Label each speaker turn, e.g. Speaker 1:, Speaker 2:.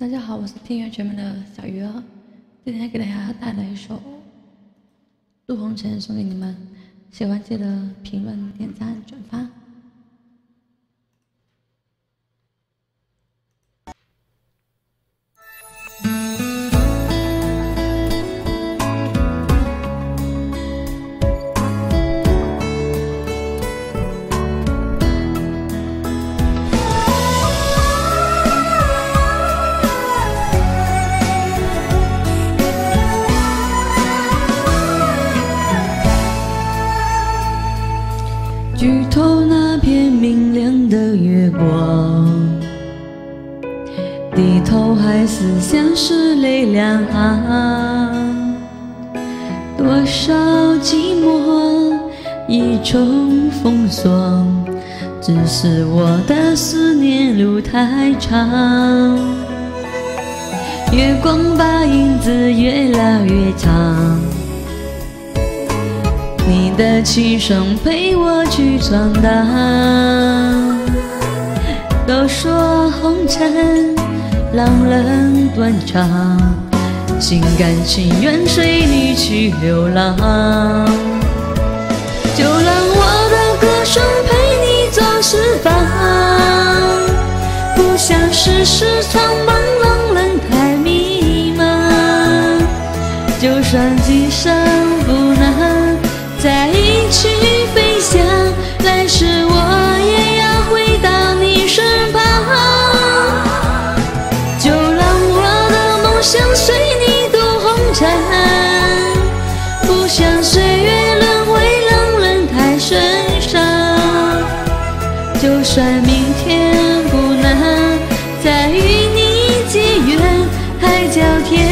Speaker 1: 大家好，我是听乐全门的小鱼儿，今天给大家带来一首《渡红尘》送给你们，喜欢记得评论、点赞、转发。月光，低头还是像是泪两行。多少寂寞一重风霜，只是我的思念路太长。月光把影子越拉越长。你的琴声陪我去闯荡。都说红尘浪人断肠，心甘情愿随你去流浪。就让我的歌声陪你走四方，不想世事苍茫，让人太迷茫。就算今生不能。在一起算明天不能再与你结缘，海角天